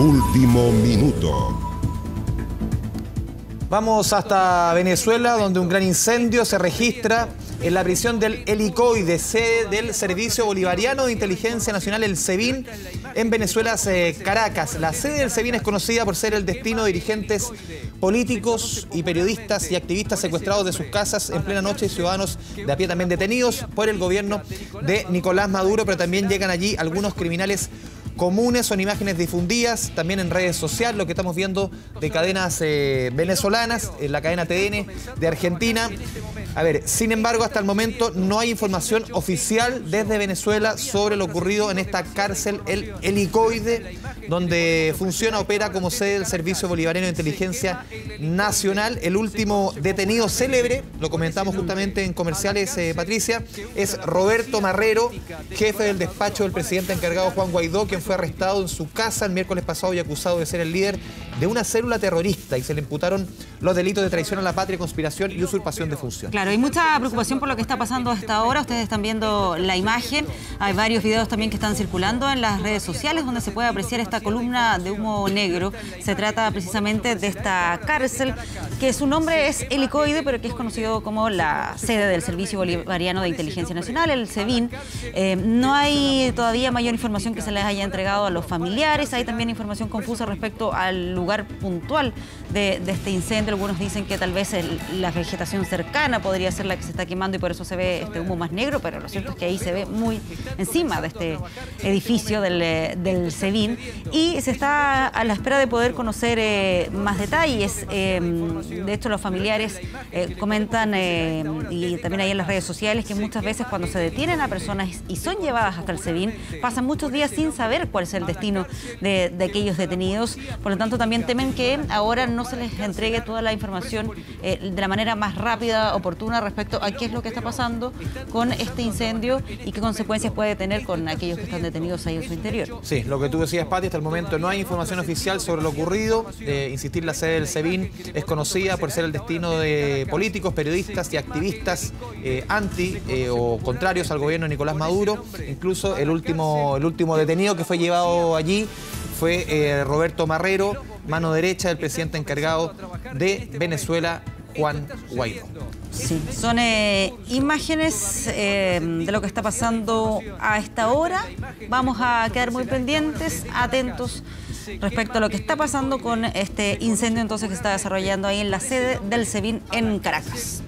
Último minuto. Vamos hasta Venezuela, donde un gran incendio se registra en la prisión del helicoide, sede del Servicio Bolivariano de Inteligencia Nacional, el SEBIN, en Venezuela, Caracas. La sede del SEBIN es conocida por ser el destino de dirigentes políticos y periodistas y activistas secuestrados de sus casas en plena noche y ciudadanos de a pie también detenidos por el gobierno de Nicolás Maduro, pero también llegan allí algunos criminales comunes, son imágenes difundidas también en redes sociales, lo que estamos viendo de cadenas eh, venezolanas, en la cadena TN de Argentina. A ver, sin embargo, hasta el momento no hay información oficial desde Venezuela sobre lo ocurrido en esta cárcel, el helicoide, donde funciona, opera como sede del Servicio Bolivariano de Inteligencia Nacional. El último detenido célebre, lo comentamos justamente en comerciales, eh, Patricia, es Roberto Marrero, jefe del despacho del presidente encargado Juan Guaidó, quien fue fue arrestado en su casa el miércoles pasado y acusado de ser el líder de una célula terrorista y se le imputaron los delitos de traición a la patria, conspiración y usurpación de función. Claro, hay mucha preocupación por lo que está pasando hasta ahora. Ustedes están viendo la imagen. Hay varios videos también que están circulando en las redes sociales donde se puede apreciar esta columna de humo negro. Se trata precisamente de esta cárcel que su nombre es helicoide, pero que es conocido como la sede del Servicio Bolivariano de Inteligencia Nacional, el SEBIN. Eh, no hay todavía mayor información que se les haya entregado a los familiares. Hay también información confusa respecto al lugar puntual de, este incendio. Algunos dicen que tal vez la vegetación cercana podría ser la que se está quemando y por eso se ve este humo más negro, pero lo cierto es que ahí se ve muy encima de este edificio del, del SEBIN y se está a la espera de poder conocer eh, más detalles. Em, de hecho, los familiares eh, comentan eh, y también ahí en las redes sociales que muchas veces cuando se detienen a personas y son llevadas hasta el SEBIN, pasan muchos días sin saber cuál es el destino de, aquellos detenidos. Por lo tanto, también temen que ahora no se les entregue toda la información eh, de la manera más rápida, oportuna respecto a qué es lo que está pasando con este incendio y qué consecuencias puede tener con aquellos que están detenidos ahí en su interior. Sí, lo que tú decías, Pati, hasta el momento no hay información oficial sobre lo ocurrido. insistir, la sede del SEBIN es conocida por ser el destino de políticos, periodistas y activistas eh, anti eh, o contrarios al gobierno de Nicolás Maduro. Incluso el último, el último detenido que fue llevado allí fue eh, Roberto Marrero, mano derecha del presidente encargado de Venezuela, Juan Guaidó. Sí, son eh, imágenes eh, de lo que está pasando a esta hora. Vamos a quedar muy pendientes, atentos respecto a lo que está pasando con este incendio entonces que está desarrollando ahí en la sede del SEBIN en Caracas.